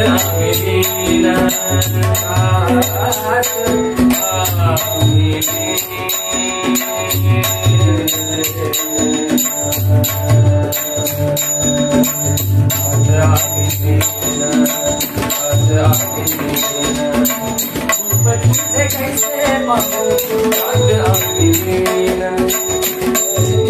शिव पाणी जाती पर तुझे कैसे पाऊं तुझे कैसे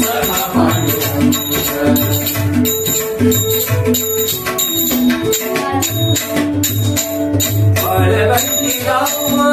Sarva Pani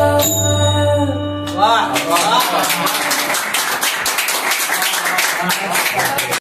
Oh